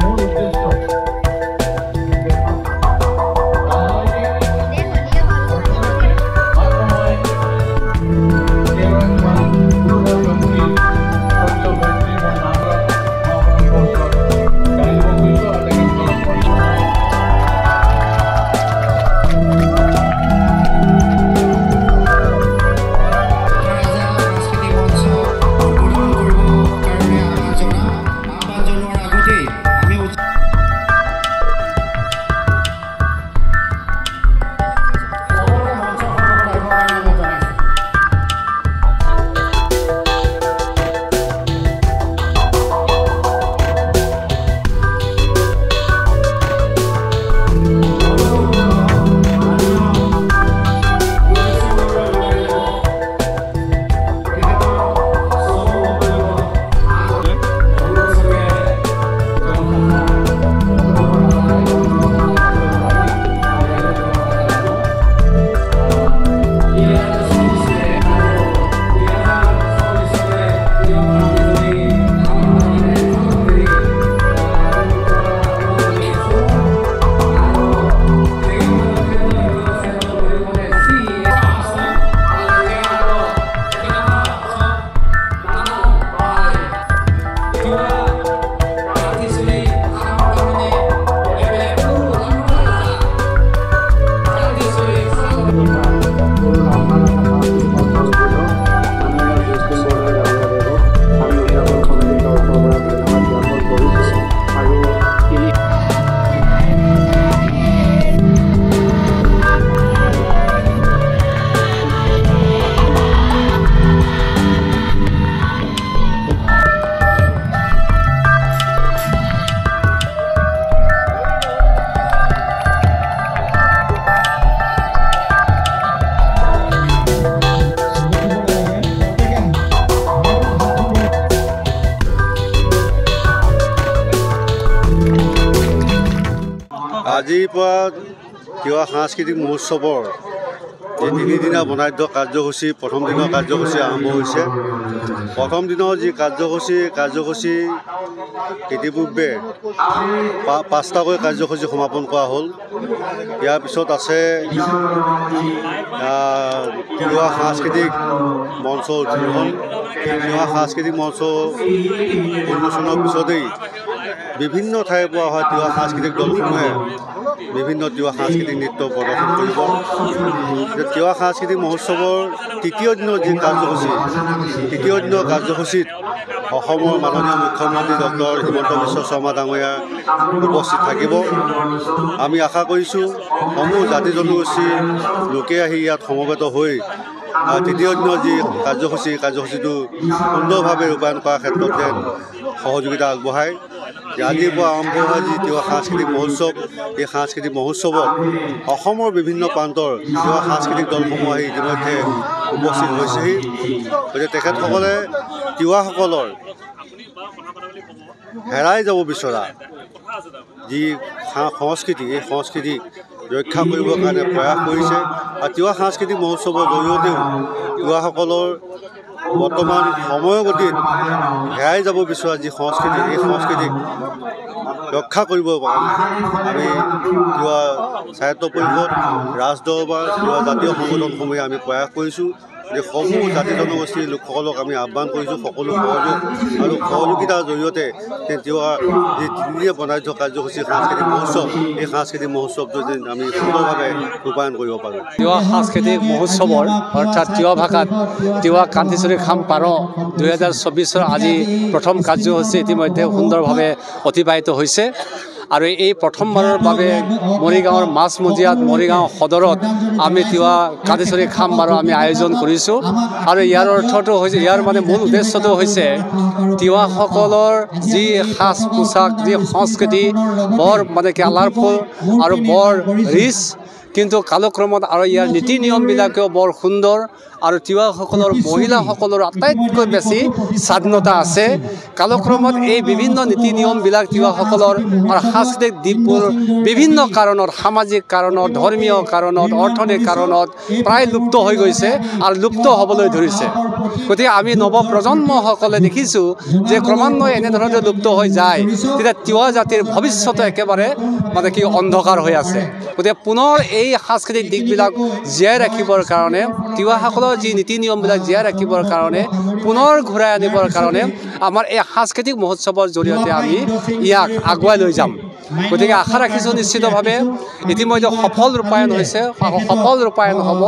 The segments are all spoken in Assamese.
you. আজিৰ পৰা তিৱা সাংস্কৃতিক মহোৎসৱৰ এই তিনিদিনীয়া বনাঢ্য কাৰ্যসূচী প্ৰথম দিনৰ কাৰ্যসূচী আৰম্ভ হৈছে। প্ৰথম দিনৰ যি কাৰ্যসূচী কাৰ্যসূচী ইতিপূৰ্বে পাঁচটাকৈ কাৰ্যসূচী সমাপন কৰা হ'ল। ইয়াৰ পিছত আছে তিৱা সাংস্কৃতিক মঞ্চ উদ্বোধন। তিৱা সাংস্কৃতিক মঞ্চ উন্মোচনৰ পিছতেই বিভিন্ন ঠাইৰ পৰা অহা তিৱা সাংস্কৃতিক দলসমূহে বিভিন্ন তিৱা সাংস্কৃতিক নৃত্য প্ৰদৰ্শন কৰিব। তিৱা সাংস্কৃতিক মহোৎসৱৰ তৃতীয় দিনৰ যি কাৰ্যসূচী তৃতীয় দিনৰ কাৰ্যসূচীত অসমৰ মাননীয় মুখ্যমন্ত্ৰী ডক্টৰ হিমন্ত বিশ্ব শৰ্মা ডাঙৰীয়া উপস্থিত থাকিব। আমি আশা কৰিছোঁ সমূহ জাতি জনগোষ্ঠীৰ লোকে আহি ইয়াত সমবেত হৈ তৃতীয় দিনৰ যি কাৰ্যসূচী কাৰ্যসূচীটো সুন্দৰভাৱে ৰূপায়ণ কৰাৰ ক্ষেত্ৰত যেন সহযোগিতা আগবঢ়ায়। পৰা আৰম্ভ হোৱা যি তিৱা সাংস্কৃতিক মহোৎসৱ। এই সাংস্কৃতিক মহোৎসৱত অসমৰ বিভিন্ন প্ৰান্তৰ তিৱা সাংস্কৃতিক দলসমূহ আহি ইতিমধ্যে উপস্থিত হৈছেহি। গতিকে তেখেতসকলে তিৱাসকলৰ হেৰাই যাব বিচৰা যি সংস্কৃতি এই সংস্কৃতিক ৰক্ষা কৰিবৰ কাৰণে প্ৰয়াস কৰিছে। আৰু তিৱা সাংস্কৃতিক মহোৎসৱৰ জৰিয়তেও তিৱাসকলৰ বৰ্তমান সময়গতিত হেৰাই যাব বিচৰা যি সংস্কৃতি এই সংস্কৃতিক ৰক্ষা কাৰণে আমি তিৱা সাহিত্য পৰিষদ ৰাজদৰবাৰ তিৱা জাতীয় সংগঠনসমূহে আমি প্ৰয়াস কৰিছোঁ। সমূহ জাতি জনগোষ্ঠীৰ লোকসকলক আমি আহ্বান কৰিছোঁ সকলো সহযোগ আৰু সহযোগিতাৰ জৰিয়তে তিৱা যি তিনিদিনীয়া বনাঢ্য কাৰ্যসূচী সাংস্কৃতিক মহোৎসৱ এই সাংস্কৃতিক মহোৎসৱটো যেন আমি সুন্দৰভাৱে ৰূপায়ণ কৰিব পাৰোঁ তিৱা সাংস্কৃতিক মহোৎসৱৰ অৰ্থাৎ তিৱা ভাষাত তিৱা কান্তিচুৰী খাম পাৰ দুহেজাৰ চৌবিছৰ আজি প্ৰথম কাৰ্যসূচী ইতিমধ্যে সুন্দৰভাৱে অতিবাহিত হৈছে আৰু এই প্ৰথমবাৰৰ বাবে মৰিগাঁৱৰ মাজমজিয়াত মৰিগাঁও সদৰত আমি তিৱা কান্তিচুৰী খাম পাৰ আমি আয়োজন কৰিছোঁ। আৰু ইয়াৰ অৰ্থটো হৈছে ইয়াৰ মানে মূল উদ্দেশ্যটো হৈছে তিৱাসকলৰ যি সাজ পোছাক যি সংস্কৃতি বৰ মানে কালাৰফুল আৰু বৰ ৰিচ কিন্তু কালক্ৰমত আৰু ইয়াৰ নীতি নিয়মবিলাকেও বৰ সুন্দৰ আৰু তিৱাসকলৰ মহিলাসকলৰ আটাইতকৈ বেছি স্বাধীনতা আছে। কালক্ৰমত এই বিভিন্ন নীতি নিয়মবিলাক তিৱাসকলৰ আৰু সাংস্কৃতিক দিশবোৰ বিভিন্ন কাৰণত সামাজিক কাৰণত ধৰ্মীয় কাৰণত অৰ্থনৈতিক কাৰণত প্ৰায় লুপ্ত হৈ গৈছে আৰু লুপ্ত হ'বলৈ ধৰিছে। গতিকে আমি নৱপ্ৰজন্মসকলে দেখিছোঁ যে ক্ৰমান্বয়ে এনেধৰণে লুপ্ত হৈ যায়। তেতিয়া তিৱা জাতিৰ ভৱিষ্যতে একেবাৰে মানে কি অন্ধকাৰ হৈ আছে। গতিকে পুনৰ এই সাংস্কৃতিক দিশবিলাক জীয়াই ৰাখিবৰ কাৰণে তিৱাসকলৰ যি নীতি নিয়মবিলাক জীয়াই ৰাখিবৰ কাৰণে পুনৰ ঘূৰাই আনিবৰ কাৰণে আমাৰ এই সাংস্কৃতিক মহোৎসৱৰ জৰিয়তে আমি ইয়াক আগুৱাই লৈ যাম। গতিকে আশা ৰাখিছোঁ নিশ্চিতভাৱে ইতিমধ্যে সফল ৰূপায়ণ হৈছে সফল ৰূপায়ণ হ'ব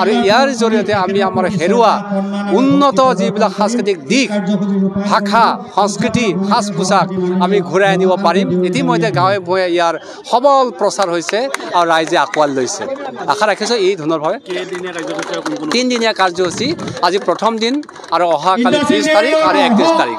আৰু ইয়াৰ জৰিয়তে আমি আমাৰ হেৰুৱা উন্নত যিবিলাক সাংস্কৃতিক দিশ ভাষা সংস্কৃতি সাজ পোছাক আমি ঘূৰাই আনিব পাৰিম। ইতিমধ্যে গাঁৱে ভূঞে ইয়াৰ সবল প্ৰচাৰ হৈছে আৰু ৰাইজে আঁকোৱালি লৈছে। আশা ৰাখিছোঁ এই ধৰণৰভাৱে তিনিদিনীয়া কাৰ্যসূচী আজি প্ৰথম দিন আৰু অহাকালি ত্ৰিছ তাৰিখ আৰু একত্ৰিছ তাৰিখ।